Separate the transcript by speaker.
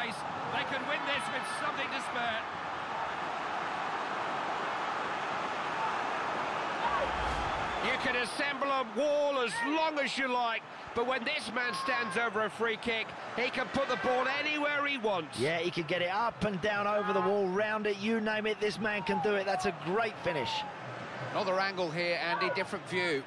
Speaker 1: They can win this with something to spare. You can assemble a wall as long as you like, but when this man stands over a free kick, he can put the ball anywhere he wants.
Speaker 2: Yeah, he can get it up and down over the wall, round it, you name it, this man can do it. That's a great finish.
Speaker 3: Another angle here, Andy, different view.